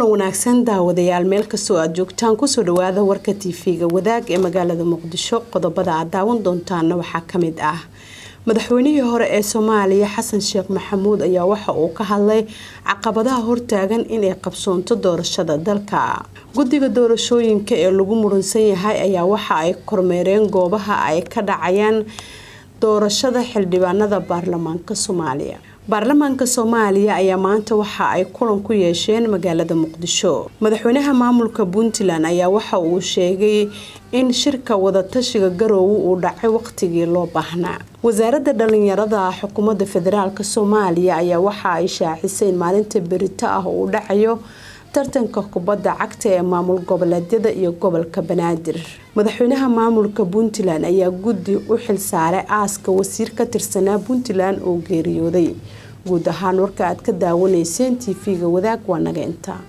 wanaagsan daawadayaal meel kastoo aad joogtaan ku soo dhawaada warka tv-ga wadaag ee magaalada muqdisho qodobada aad daawan doontaana waxaa ka mid ah. Madaxweynihii hore ee soomaaliya xasan sheekh maxamuud ayaa waxa uu ka hadlay caqabadaha hortaagan inay qabsoonto doorashada dalka. Guddiga doorashooyinka ee lagu muransan yahay ayaa waxa ay kormeereen goobaha ay ka dhacayaan doorashada xildhibaanada baarlamaanka soomaaliya baarlamaanka soomaaliya ayaa maanta waxa ay kulan ku yeesheen magaalada muqdisho. Madaxweynaha maamulka puntland ayaa waxa uu sheegay in shirka wadatashiga garoowe uu dhacay waqtigii loo baahnaa wasaaradda dhalinyarada xukuumadda federaalk soomaaliya ayaa waxa ay shaacisay in maalinta berito ah uu dhacayo tartanka kubadda cagta ee maamul goboleedyada iyo gobolka banaadir. Madaxweynaha maamulka puntland ayaa guddi u xilsaaray aaska wasiir ka tirsanaa puntland oo geeriyooday. Guud ahaan warka aad ka daawanayseen tv-ga wadaag waa naga intaa